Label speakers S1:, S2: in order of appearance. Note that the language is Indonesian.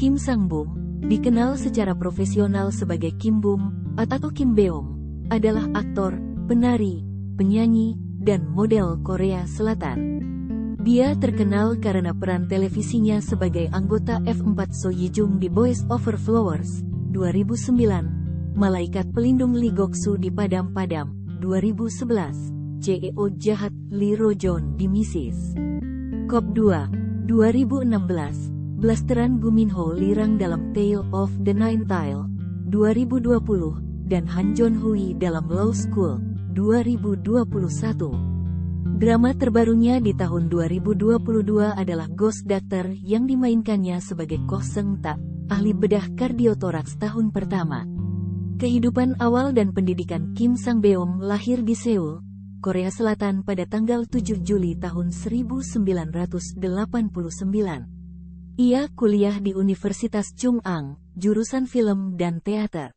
S1: Kim Sang-bum, dikenal secara profesional sebagai Kim Bum atau Kim Beom, adalah aktor, penari, penyanyi, dan model Korea Selatan. Dia terkenal karena peran televisinya sebagai anggota F4 So Jung di Boys Over Flowers, 2009, Malaikat Pelindung Lee Goksu di Padam Padam, 2011, CEO Jahat Lee Rojon di Mrs. Cop 2, 2016, Blasteran Guminho Lirang dalam Tale of the Nine Tile, 2020, dan Han Jon Hui dalam Law School, 2021. Drama terbarunya di tahun 2022 adalah Ghost Doctor yang dimainkannya sebagai Koh Seng Tak, ahli bedah kardiotoraks tahun pertama. Kehidupan awal dan pendidikan Kim Sang Beom lahir di Seoul, Korea Selatan pada tanggal 7 Juli tahun 1989. Ia kuliah di Universitas Chung Ang, jurusan film dan teater.